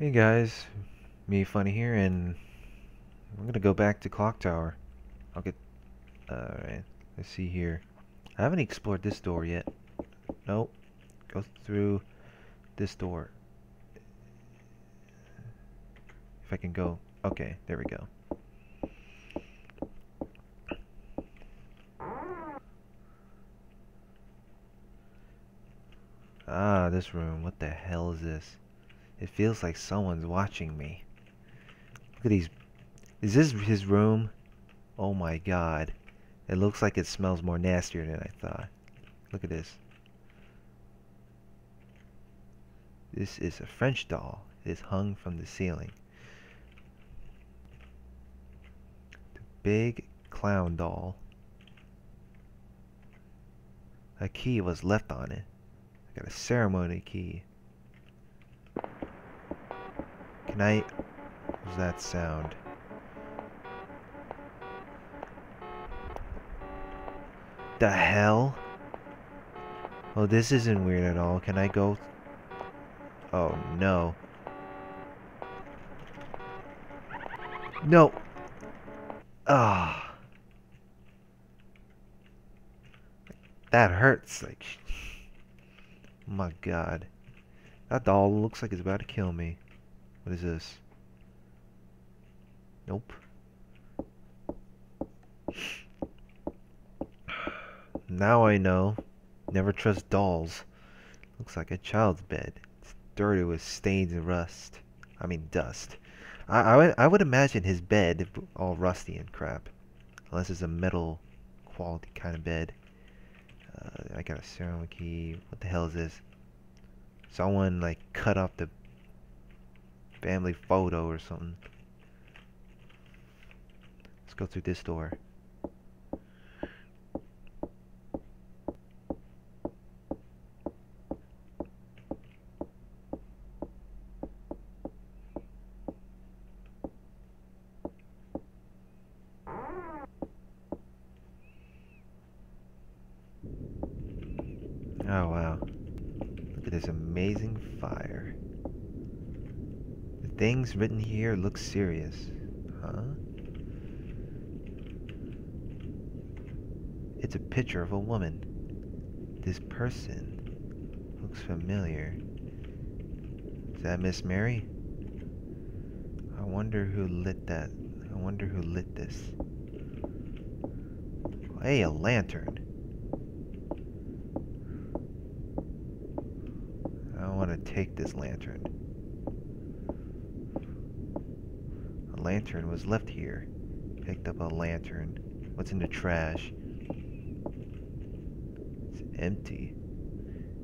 Hey guys, me Funny here, and I'm gonna go back to Clock Tower. I'll get. Alright, let's see here. I haven't explored this door yet. Nope. Go through this door. If I can go. Okay, there we go. Ah, this room. What the hell is this? It feels like someone's watching me. Look at these. Is this his room? Oh my god. It looks like it smells more nastier than I thought. Look at this. This is a French doll. It is hung from the ceiling. The big clown doll. A key was left on it. I got a ceremony key. Can I... What's that sound? The hell? Oh, this isn't weird at all. Can I go... Oh, no. No! Ah. That hurts. Like, my god. That doll looks like it's about to kill me. What is this? Nope. Now I know. Never trust dolls. Looks like a child's bed. It's dirty with stains and rust. I mean dust. I, I, would, I would imagine his bed all rusty and crap. Unless it's a metal quality kind of bed. Uh, I got a ceremony key. What the hell is this? Someone like cut off the family photo or something. Let's go through this door. Oh wow. Look at this amazing fire. Things written here look serious. Huh? It's a picture of a woman. This person looks familiar. Is that Miss Mary? I wonder who lit that. I wonder who lit this. Hey, a lantern. I want to take this lantern. A lantern was left here. Picked up a lantern. What's in the trash? It's empty.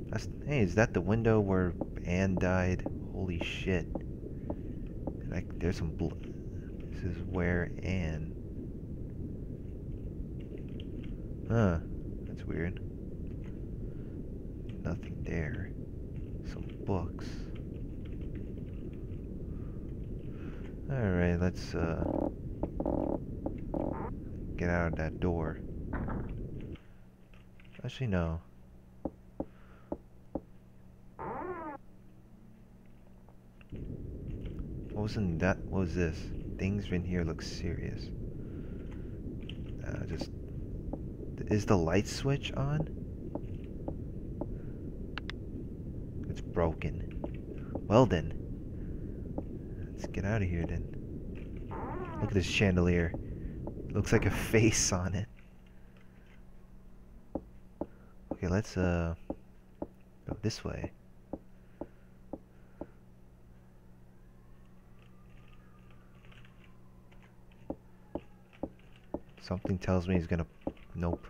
That's, hey, is that the window where Anne died? Holy shit. Like, there's some blood. This is where Anne. Huh. That's weird. Nothing there. Some books. Alright, let's uh get out of that door. Actually no. What was in that what was this? Things in here look serious. Uh, just is the light switch on? It's broken. Well then. Let's get out of here then. Look at this chandelier. It Looks like a face on it. Okay, let's uh go this way. Something tells me he's gonna Nope.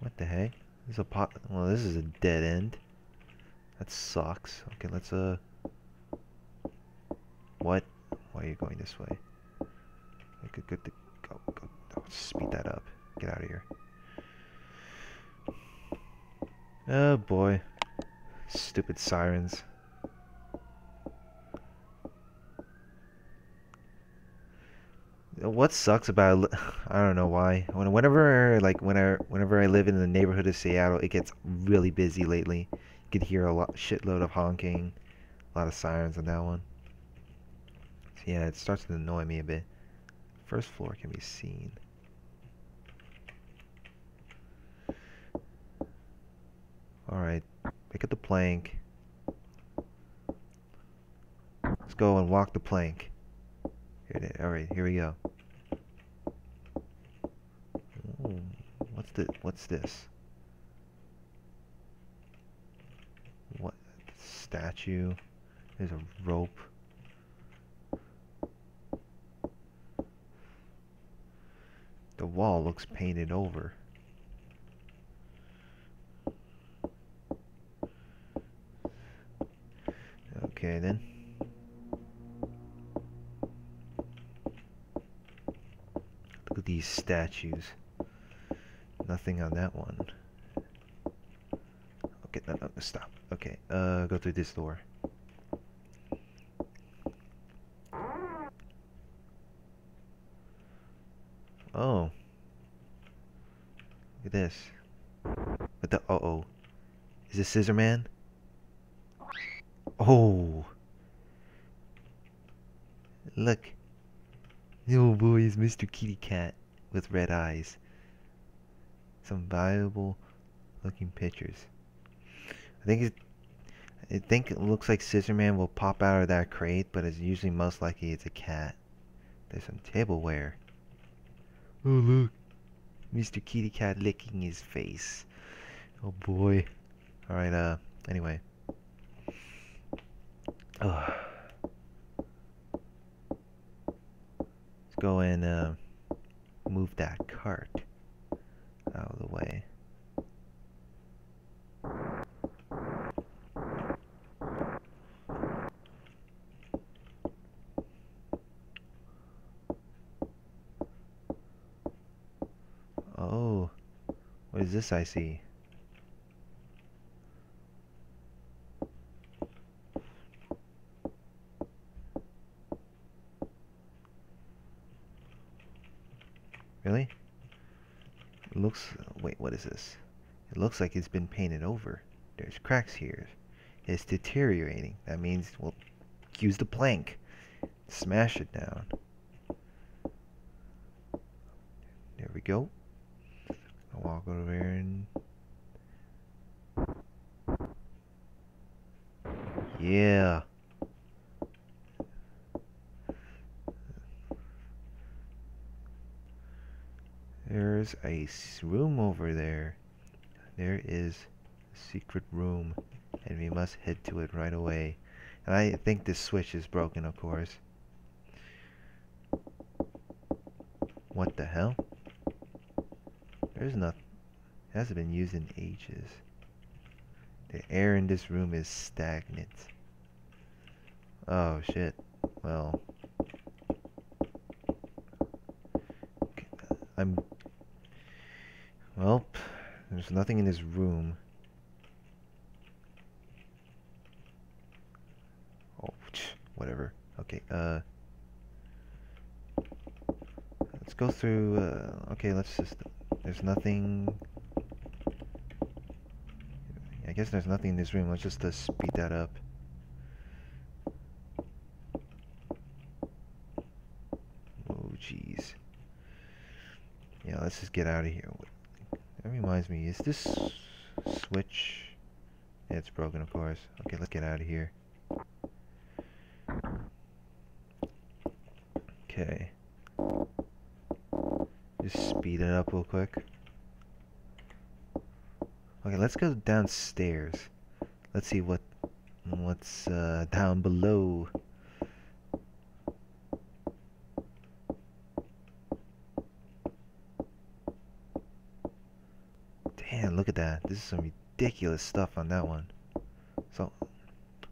What the a pot. Well, this is a dead end. That sucks. Okay, let's uh. What? Why are you going this way? Good, good. Go, go. Speed that up. Get out of here. Oh boy. Stupid sirens. What sucks about I don't know why. When whenever like whenever whenever I live in the neighborhood of Seattle, it gets really busy lately. You could hear a lot shitload of honking, a lot of sirens on that one. So yeah, it starts to annoy me a bit. First floor can be seen. Alright, pick up the plank. Let's go and walk the plank. Here it is. Alright, here we go. What's the what's this? What statue? There's a rope. The wall looks painted over. Okay then. Look at these statues. Nothing on that one. Okay, no, no, stop. Okay, uh, go through this door. Oh. Look at this. What the? Uh oh. Is this Scissor Man? Oh. Look. Oh boy, is Mr. Kitty Cat with red eyes. Some valuable looking pictures. I think it I think it looks like Scissor Man will pop out of that crate, but it's usually most likely it's a cat. There's some tableware. Oh look. Mr. Kitty Cat licking his face. Oh boy. Alright, uh anyway. Ugh. Let's go and uh, move that cart out of the way. Oh, what is this I see? Really? It looks... Wait, what is this? It looks like it's been painted over. There's cracks here. It's deteriorating. That means we'll use the plank. Smash it down. There we go. I'll walk over and... Yeah. There's a room over there. There is a secret room, and we must head to it right away. And I think this switch is broken, of course. What the hell? There's nothing. It hasn't been used in ages. The air in this room is stagnant. Oh shit. Well. I'm there's nothing in this room. Oh, whatever. Okay, uh... Let's go through, uh, okay, let's just, there's nothing... I guess there's nothing in this room, let's just uh, speed that up. Oh, jeez. Yeah, let's just get out of here. That reminds me, is this switch... Yeah, it's broken, of course. Okay, let's get out of here. Okay. Just speed it up real quick. Okay, let's go downstairs. Let's see what what's uh, down below. Damn, look at that. This is some ridiculous stuff on that one. So,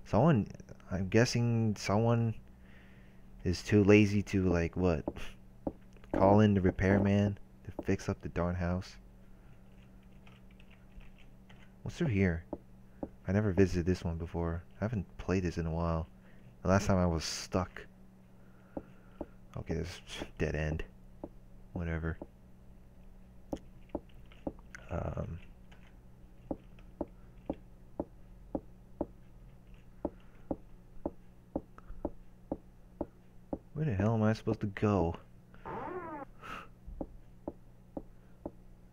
someone, I'm guessing someone is too lazy to, like, what? Call in the repairman to fix up the darn house. What's through here? I never visited this one before. I haven't played this in a while. The last time I was stuck. Okay, this dead end. Whatever. Um, where the hell am I supposed to go? I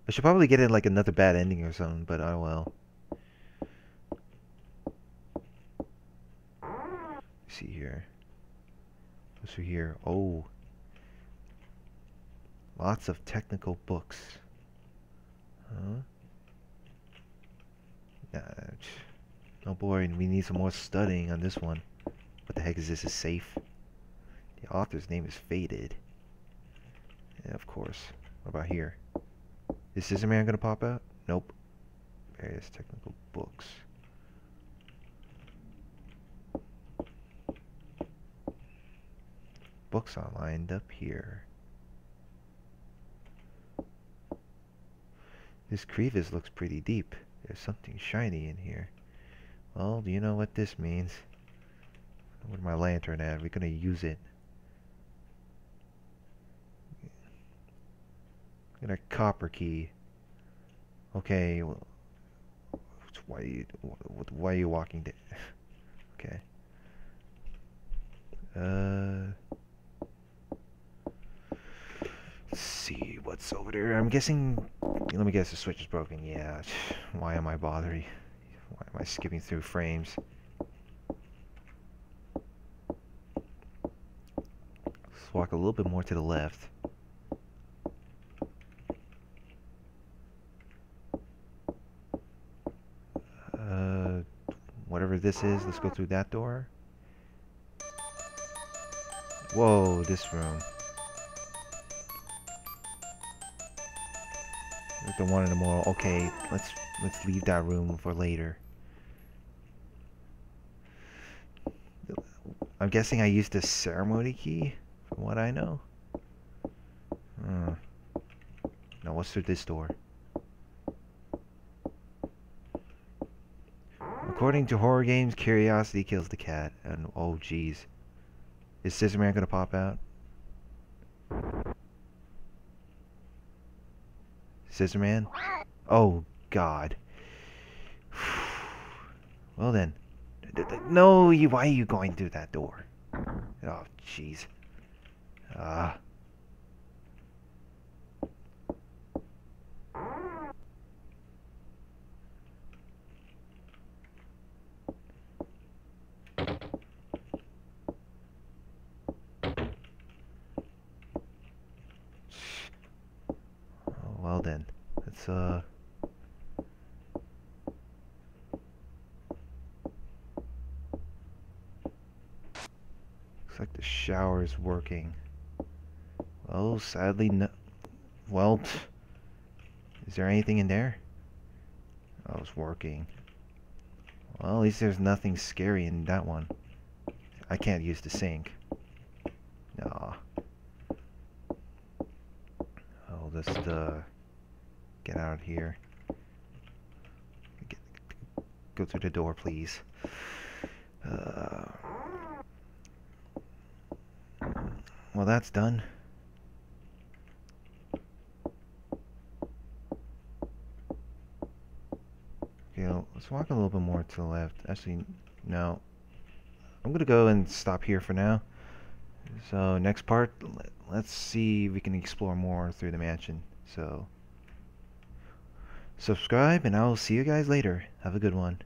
should probably get in like another bad ending or something, but oh well. Let's see here. What's through here? Oh. Lots of technical books. Huh? Yeah. Oh boy, we need some more studying on this one. What the heck is this? A safe? The author's name is Faded. Yeah, of course. What about here? Is Scissor Man gonna pop out? Nope. Various technical books. Books are lined up here. This crevice looks pretty deep. There's something shiny in here. Well, do you know what this means? Where's my lantern at? We're gonna use it. Got a copper key. Okay. Well, why are you why are you walking there? okay. Uh. Let's see what's over there. I'm guessing. Let me guess. The switch is broken. Yeah. Why am I bothering? Why am I skipping through frames? Let's walk a little bit more to the left. whatever this is. Let's go through that door. Whoa, this room. the one in the mall. Okay, let's let's leave that room for later. I'm guessing I used a ceremony key, from what I know. Hmm. Now what's through this door? According to horror games, curiosity kills the cat. And oh jeez. Is Scissor Man gonna pop out? Scissor Man? Oh god. Well then. No, you why are you going through that door? Oh jeez. Ah. Uh. well then. Let's, uh... Looks like the shower is working. Well, sadly, no... Well, is there anything in there? Oh, it's working. Well, at least there's nothing scary in that one. I can't use the sink. No. I'll just, uh get out of here. Get, go through the door, please. Uh, well, that's done. Okay, let's walk a little bit more to the left. Actually, no. I'm gonna go and stop here for now. So next part, let's see if we can explore more through the mansion. So subscribe, and I'll see you guys later. Have a good one.